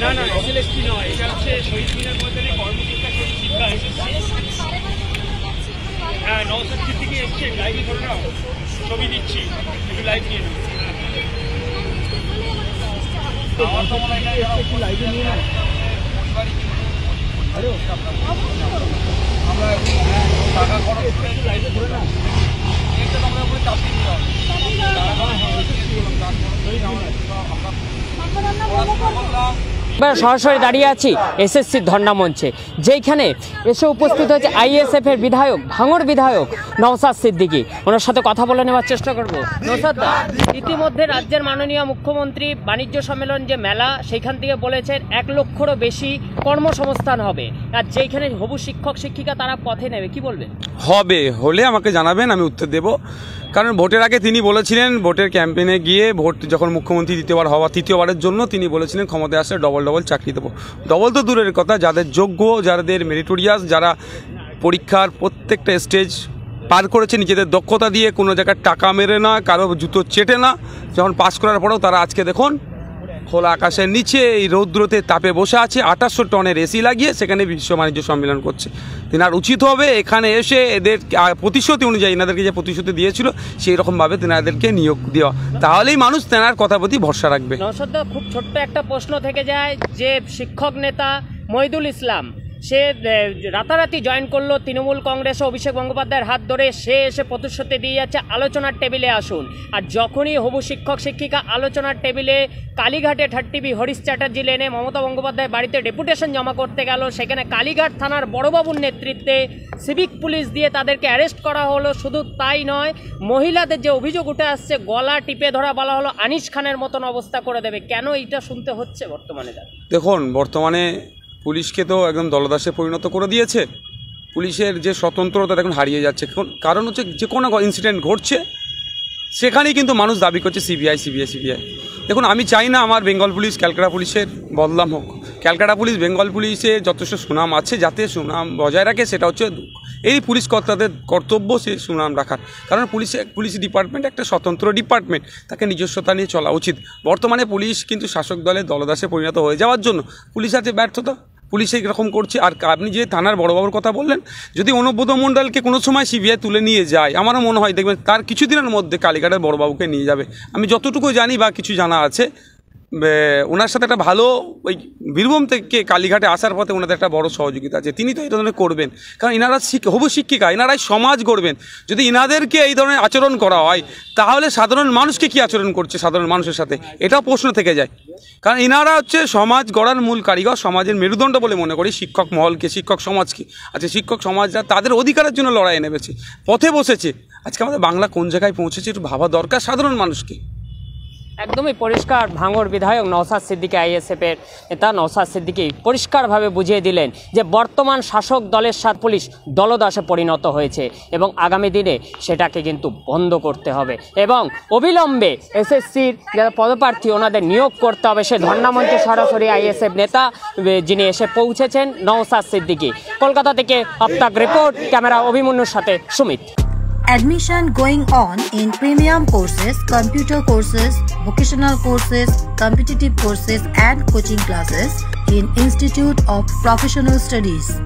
না না এসএলএসটি নয় এটা হচ্ছে শহীদ মিনার ময়দানে কর্মকর্তা শহীদ শিক্ষা এসেছে হ্যাঁ নওসাদ সিদ্দিকী এসছে লাইভে ধরে নাও ছবি দিচ্ছি একটু লাইভ নিয়ে নাও। আমার তো মনে হয় না একটু লাইভে নিয়ে নাও। আমরা টাকা খরচ করে একটু লাইভে ধরে নাও। এটা তো আমরা উপরে চাপিয়ে দিতে এবার সরাসরি দাঁড়িয়ে আছি এসএসসির ধর্ণা মঞ্চে, যেইখানে এসে উপস্থিত হয়েছে আইএসএফ এর বিধায়ক, ভাঙড় বিধায়ক নওসাদ সিদ্দিকী। ওনার সাথে কথা বলে নেওয়ার চেষ্টা করব। নওসাদ ইতিমধ্যে রাজ্যের মাননীয় মুখ্যমন্ত্রী বাণিজ্য সম্মেলন যে মেলা সেখান থেকে বলেছেন এক লক্ষরও বেশি কর্মসংস্থান হবে। আর যেইখানে হবু শিক্ষক, শিক্ষিকা তারা পথে নেবে, কি বলবেন? হবে হলে আমাকে জানাবেন, আমি উত্তর দেব। কারণ ভোটের আগে তিনি বলেছিলেন, ভোটের ক্যাম্পেনে গিয়ে ভোট যখন মুখ্যমন্ত্রী দ্বিতীয়বার হওয়া, তৃতীয়বারের জন্য তিনি বলেছিলেন, ক্ষমতায় আসলে ডবল ডবল চাকরি দেবো। ডবল তো দূরের কথা, যাদের যোগ্য, যাদের মেরিটোরিয়াস যারা পরীক্ষার প্রত্যেকটা স্টেজ পার করেছে, নিজেদের দক্ষতা দিয়ে কোনো জায়গায় টাকা মেরে না, কারও জুতো চেটে না, যখন পাস করার পরেও তারা আজকে দেখুন খোলা আকাশের নিচে, এই রৌদ্রতে তাপে বসে আছে, আঠাশশো টনের এসি লাগিয়ে সেখানে বিশ্ব বাণিজ্য সম্মেলন করছে। তেনার উচিত হবে এখানে এসে এদের প্রতিশ্রুতি অনুযায়ী, এনাদেরকে যে প্রতিশ্রুতি দিয়েছিল, সেই রকমভাবে তেনাদেরকে নিয়োগ দেওয়া। তাহলেই মানুষ তেনার কথা প্রতি ভরসা রাখবে। খুব ছোট্ট একটা প্রশ্ন থেকে যায়, যে শিক্ষক নেতা মহিদুল ইসলাম সে রাতারাতি জয়েন করল তৃণমূল কংগ্রেস অভিষেক গঙ্গোপাধ্যায়ের হাত ধরে। সে এসে প্রতিশ্রুতি দিয়ে যাচ্ছে, আলোচনার টেবিলে আসুন। আর যখনই হবু শিক্ষক, শিক্ষিকা, আলোচনার টেবিলে কালীঘাটে থার্টিবি হরিশ চ্যাটার্জি লেনে মমতা বন্দ্যোপাধ্যায় বাড়িতে ডেপুটেশন জমা করতে গেল, সেখানে কালীঘাট থানার বড়বাবুর নেতৃত্বে সিভিক পুলিশ দিয়ে তাদেরকে অ্যারেস্ট করা হলো। শুধু তাই নয়, মহিলাদের যে অভিযোগ উঠে আসছে, গলা টিপে ধরা বলা হলো, আনিস খানের মতন অবস্থা করে দেবে। কেন এইটা শুনতে হচ্ছে বর্তমানে দেখুন, বর্তমানে পুলিশকে তো একদম দলদাসে পরিণত করে দিয়েছে। পুলিশের যে স্বতন্ত্রতা এখন হারিয়ে যাচ্ছে। কারণ হচ্ছে যে কোনো ইনসিডেন্ট ঘটছে, সেখানেই কিন্তু মানুষ দাবি করছে সিবিআই সিবিআই সিবিআই দেখুন, আমি চাই না আমার বেঙ্গল পুলিশ, ক্যালকাটা পুলিশের বদলাম হোক। ক্যালকাটা পুলিশ, বেঙ্গল পুলিশে যথেষ্ট সুনাম আছে, যাতে সুনাম বজায় রাখে, সেটা হচ্ছে এই পুলিশ কর্তাদের কর্তব্য, সে সুনাম রাখার। কারণ পুলিশে, পুলিশ ডিপার্টমেন্ট একটা স্বতন্ত্র ডিপার্টমেন্ট, তাকে নিজস্বতা নিয়ে চলা উচিত। বর্তমানে পুলিশ কিন্তু শাসক দলের দলদাসে পরিণত হয়ে যাওয়ার জন্য পুলিশ আছে ব্যর্থতা। পুলিশ এরকম করছে? আর আপনি যে থানার বড়বাবুর কথা বললেন, যদি অনুব্রত মণ্ডলকে কোনো সময় সিবিআই তুলে নিয়ে যায়, আমারও মনে হয়, দেখবেন তার কিছুদিনের মধ্যে কালীঘাটের বড়বাবুকে নিয়ে যাবে। আমি যতটুকু জানি বা কিছু জানা আছে ওনার সাথে একটা ভালো ওই বীরভূম থেকে কালীঘাটে আসার পথে ওনাদের একটা বড় সহযোগিতা আছে। তিনি তো এই ধরনের করবেন। কারণ শিক- হবু শিক্ষিকা, ইনারাই সমাজ গড়বেন। যদি ইনাদেরকে এই ধরনের আচরণ করা হয়, তাহলে সাধারণ মানুষকে কি আচরণ করছে সাধারণ মানুষের সাথে? এটাও প্রশ্ন থেকে যায়। কারণ ইনারা হচ্ছে সমাজ গড়ার মূল কারিগর, সমাজের মেরুদণ্ড বলে মনে করি। শিক্ষক মহলকে, শিক্ষক সমাজকে। আচ্ছা শিক্ষক সমাজরা তাদের অধিকারের জন্য লড়াই নেমেছে, পথে বসেছে। আজকে আমাদের বাংলা কোন জায়গায় পৌঁছেছে, একটু ভাবা দরকার সাধারণ মানুষকে। একদমই পরিষ্কার ভাঙড় বিধায়ক নওসাদ সিদ্দিকী আইএসএফের নেতা নওসাদ সিদ্দিকী পরিষ্কারভাবে বুঝিয়ে দিলেন যে বর্তমান শাসক দলের সাথে পুলিশ দলদাসে পরিণত হয়েছে এবং আগামী দিনে সেটাকে কিন্তু বন্ধ করতে হবে এবং অবিলম্বে এসএসসির যারা পদপ্রার্থী ওনাদের নিয়োগ করতে হবে, সে ধর্ণামঞ্চে সরাসরি আইএসএফ নেতা যিনি এসে পৌঁছেছেন নওসাদ সিদ্দিকী। কলকাতা থেকে আপ্তাক রিপোর্ট, ক্যামেরা অভিমন্যুর সাথে Sumit. Admission going on in premium courses, computer courses, vocational courses, competitive courses and coaching classes in Institute of Professional Studies.